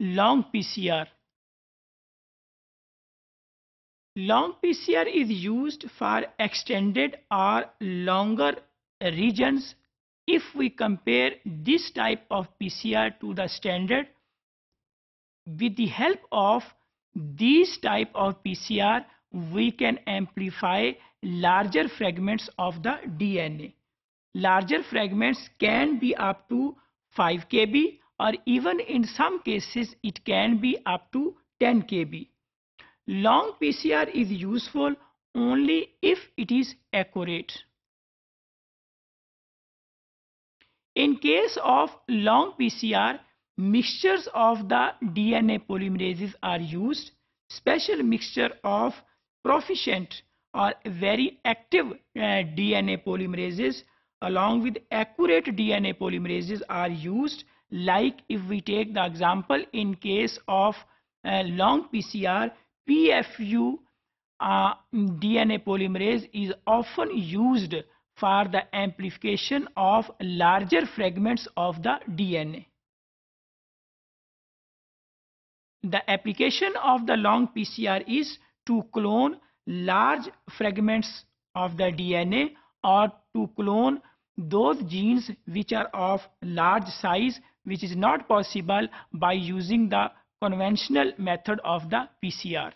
long PCR. Long PCR is used for extended or longer regions if we compare this type of PCR to the standard. With the help of this type of PCR, we can amplify larger fragments of the DNA. Larger fragments can be up to 5 kb or even in some cases it can be up to 10 kb. Long PCR is useful only if it is accurate. In case of long PCR, mixtures of the DNA polymerases are used. Special mixture of proficient or very active uh, DNA polymerases along with accurate DNA polymerases are used like if we take the example in case of uh, long PCR PFU uh, DNA polymerase is often used for the amplification of larger fragments of the DNA. The application of the long PCR is to clone large fragments of the DNA or to clone those genes which are of large size which is not possible by using the conventional method of the PCR.